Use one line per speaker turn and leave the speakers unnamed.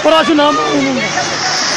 coragem não, não, não.